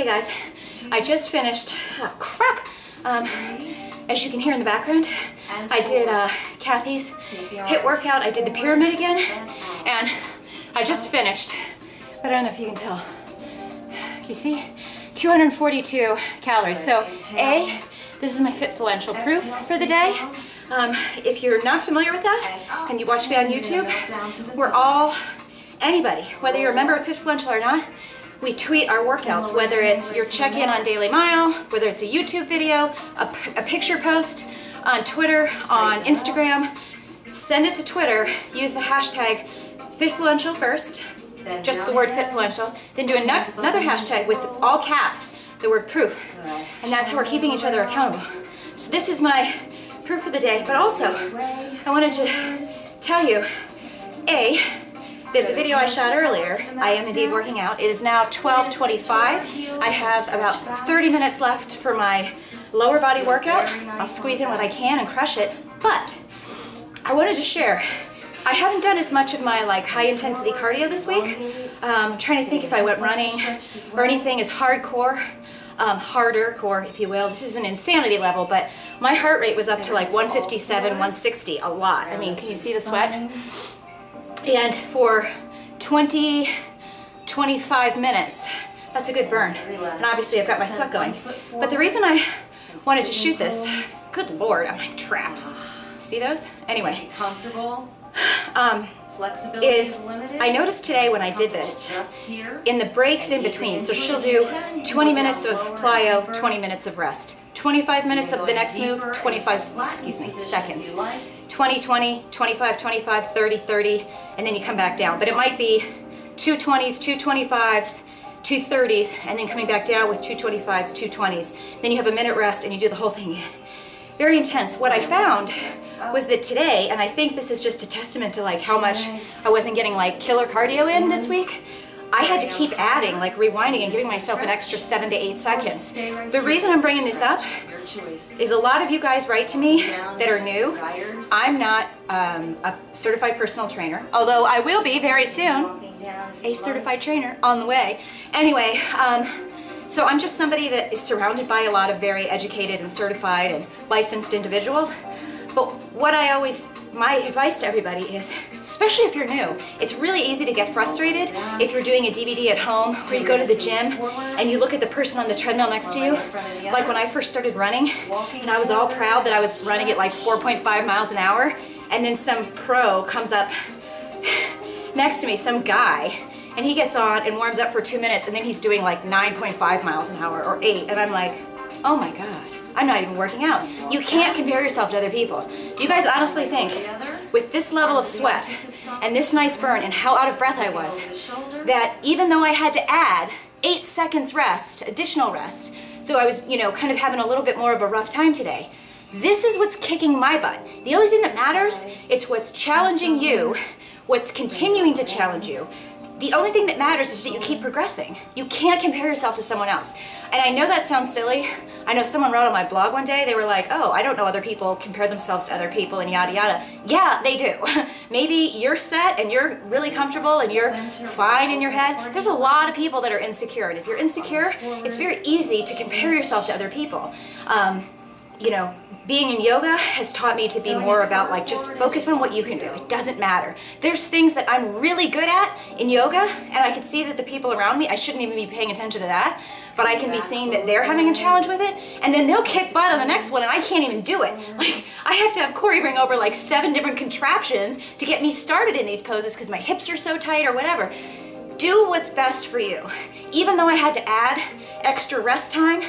Hey guys, I just finished, oh crap, um, as you can hear in the background, I did uh, Cathe's HIIT workout, I did the pyramid again, and I just finished, but I don't know if you can tell. You see? 242 calories. So A, this is my Fitfluential proof for the day. Um, if you're not familiar with that and you watch me on YouTube, we're all, anybody, whether you're a member of Fitfluential or not, we tweet our workouts, whether it's your check-in on Daily Mile, whether it's a YouTube video, a, a picture post on Twitter, on Instagram. Send it to Twitter, use the hashtag Fitfluential first, just the word Fitfluential, then do next, another hashtag with all caps, the word proof. And that's how we're keeping each other accountable. So this is my proof of the day, but also I wanted to tell you, A, that the video I shot earlier, I am indeed working out. It is now 12.25. I have about 30 minutes left for my lower body workout. I'll squeeze in what I can and crush it, but I wanted to share I haven't done as much of my like high intensity cardio this week. Um, I'm trying to think if I went running or anything as hardcore, um, harder core, if you will. This is an insanity level, but my heart rate was up to like 157, 160, a lot. I mean, can you see the sweat? And for 20, 25 minutes, that's a good burn. And obviously I've got my sweat going. But the reason I wanted to shoot this, good lord, I'm like traps. See those? Anyway. Comfortable um, Flexibility is limited. I noticed today when I did this, in the breaks in between, so she'll do 20 minutes of plyo, 20 minutes of rest, 25 minutes of the next move, 25, excuse me, seconds, 20, 20, 25, 25, 30, 30, and then you come back down. But it might be two 20s, two 25s, two 30s, and then coming back down with two 25s, two 20s. Then you have a minute rest and you do the whole thing. Very intense. What I found was that today, and I think this is just a testament to like how much I wasn't getting like killer cardio in this mm-hmm. week, I had to keep adding, like rewinding and giving myself an extra seven to eight seconds. The reason I'm bringing this up is a lot of you guys write to me that are new. I'm not um, a certified personal trainer, although I will be very soon, a certified trainer on the way. Anyway, um, so I'm just somebody that is surrounded by a lot of very educated and certified and licensed individuals. But what I always, my advice to everybody is, especially if you're new, it's really easy to get frustrated if you're doing a DVD at home or you go to the gym and you look at the person on the treadmill next to you. Like when I first started running and I was all proud that I was running at like 4.5 miles an hour and then some pro comes up next to me, some guy, and he gets on and warms up for two minutes and then he's doing like 9.5 miles an hour or eight and I'm like, oh my God. I'm not even working out. You can't compare yourself to other people. Do you guys honestly think, with this level of sweat and this nice burn and how out of breath I was, that even though I had to add eight seconds rest, additional rest, so I was, you know, kind of having a little bit more of a rough time today, this is what's kicking my butt. The only thing that matters, it's what's challenging you, what's continuing to challenge you, the only thing that matters is that you keep progressing. You can't compare yourself to someone else. And I know that sounds silly. I know someone wrote on my blog one day, they were like, oh, I don't know other people compare themselves to other people and yada yada. Yeah, they do. Maybe you're set and you're really comfortable and you're fine in your head. There's a lot of people that are insecure. And if you're insecure, it's very easy to compare yourself to other people. Um, you know, being in yoga has taught me to be more about like just focus on what you can do. It doesn't matter. There's things that I'm really good at in yoga and I can see that the people around me, I shouldn't even be paying attention to that, but I can be seeing that they're having a challenge with it and then they'll kick butt on the next one and I can't even do it. Like I have to have Corey bring over like seven different contraptions to get me started in these poses because my hips are so tight or whatever. Do what's best for you. Even though I had to add extra rest time,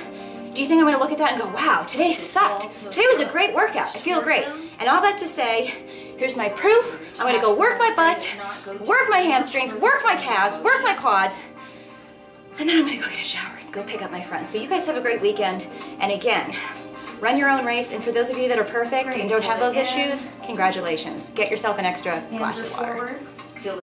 do you think I'm gonna look at that and go, wow, today sucked. Today was a great workout, I feel great. And all that to say, here's my proof. I'm gonna go work my butt, work my hamstrings, work my calves, work my quads, and then I'm gonna go get a shower and go pick up my friends. So you guys have a great weekend. And again, run your own race. And for those of you that are perfect and don't have those issues, congratulations. Get yourself an extra glass of water.